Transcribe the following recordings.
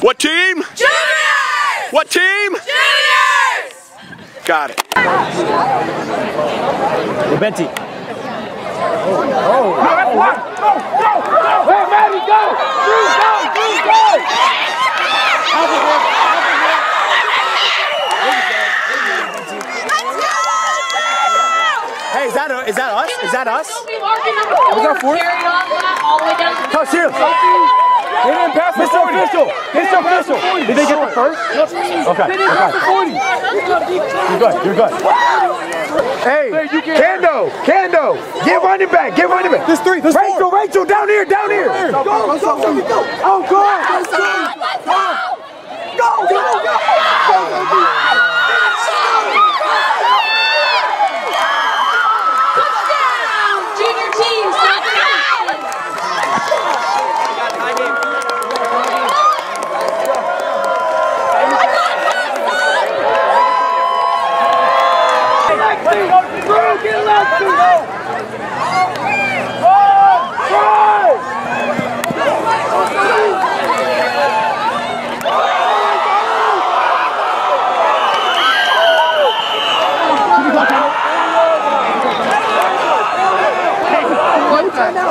What team? Juniors! What team? Juniors! Got it. Benti. Hey, Maddie, go! Drew, go! Drew, go! Hey, is that is that us? Is that us? Sophie Larkin number four that four? carried on that all the way down to the Touch him. They didn't pass Mr. Official. Mr. Official. Did they get the first? Okay. Okay. You're good. You're good. Hey, Kendo, Kendo, get running back, get running back. There's three. There's Rachel. Rachel, down here, down here. Go, go, go, go. Oh, go. Go, go, go. Touchdown! Junior team, South Carolina! Drew, get left. Go.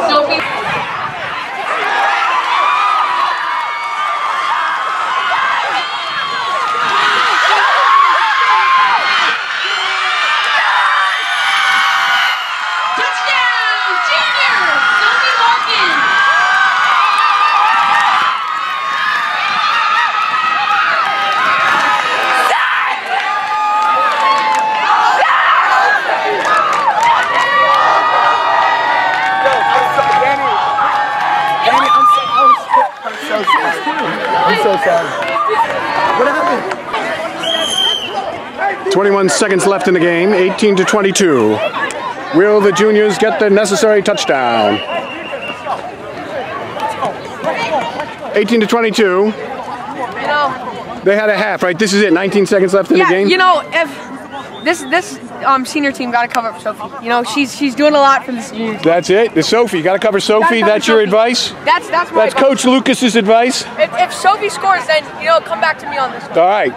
Sophie. Touchdown! Junior! Sophie Larkin! I'm so sorry. What happened? 21 seconds left in the game. 18 to 22. Will the juniors get the necessary touchdown? 18 to 22. You know, They had a half, right? This is it. 19 seconds left in yeah, the game. you know, if this this um senior team got to cover for Sophie. You know, she's she's doing a lot for this junior. team. That's it. The Sophie. Got to cover Sophie. That's your advice. That's that's my That's advice. Coach Lucas's advice. If, if Sophie scores, then you know, come back to me on this one. All right.